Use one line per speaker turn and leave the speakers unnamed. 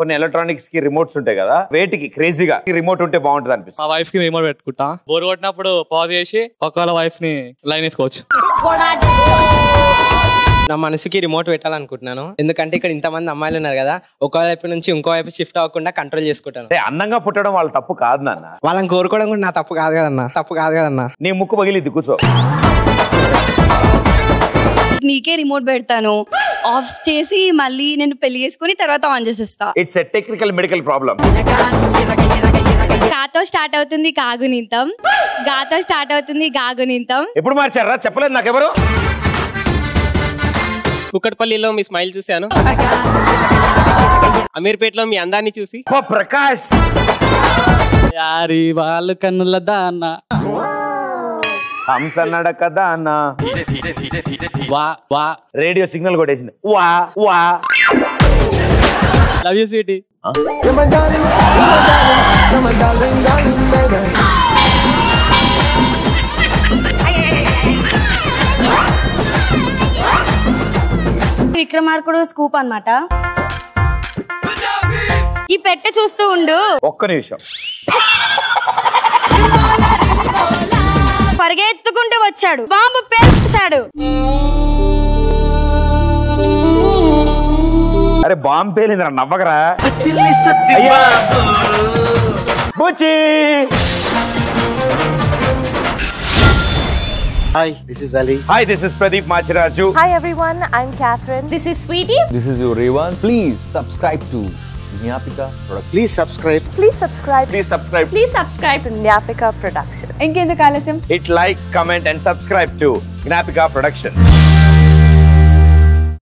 కొన్ని ఎలక్ట్రానిక్స్కి రిమోట్స్ ఉంటాయి కదా వేటికి క్రేజీగా రిమోట్ ఉంటే బాగుంటుంది అనిపిస్తుంది.
మా వైఫ్కి రిమోట్ పెట్టుకుంటా. బోర్ కొట్టినప్పుడు పాజ్ చేసి ఒకవేళ వైఫ్ని లైన్ వేసుకోవచ్చు.
నా మనసుకి రిమోట్ పెట్టాలనుకుంటున్నాను. ఎందుకంటే ఇక్కడ ఇంతమంది అమ్మాయిలు ఉన్నారు కదా ఒక వైపు నుంచి ఇంకో వైపు షిఫ్ట్ అవ్వకుండా కంట్రోల్ చేసుకుంటాను.
అంటే అందంగా పుట్టడం వాళ్ళ తప్పు కాదు నాన్న.
వాళ్ళని కోరుకోవడం కూడా నా తప్పు కాదు కదన్నా తప్పు కాదు కదన్నా
నీ ముక్కు పగిలిద్ది కూర్చో.
నీకే రిమోట్ పెడతాను. ఆఫ్ చేసి మళ్ళీ నేను పెళ్ళి చేసుకుని తర్వాత ఆన్ చేసేస్తా.
It's a technical medical problem
కాతో start అవుతుంది కాగునింతం గాతో స్టార్ట్ అవుతుంది గాగునింతం
ఎప్పుడు మార్చారా? చెప్పలేదు నాకెవరు?
కుక్కట్పల్లిలో మీ స్మైల్ చూశాను. అమీర్పేటలో మీ అందాన్ని చూసి.
ఓ ప్రకాష్!
యారి వాళ్ళు కన్నుల దాన్న
హంస నడక
వా వా.
రేడియో సిగ్నల్ కొట్టేసింది. వా వా.
Love you city
Vikramarkudu scoop అన్నమాట. ఈ పెట్టె చూస్తూ ఉండు.
ఒక్క నిమిషం.
వచ్చాడు బాంబు పేల్చాడు
అరే బాంబు పేలిందిరా నవ్వకరా అయ్యా బుచ్చి
Hi, this is Ali.
Hi this is Pradeep Machiraju
Hi everyone, I'm Catherine.
This is Sweety
This is your Revan. Please subscribe to Nyapika product
please subscribe
please subscribe
please subscribe
please subscribe
to Nyapika production
എനിക്ക് എന്ത്
കാലത്തും it like comment and subscribe to Nyapika production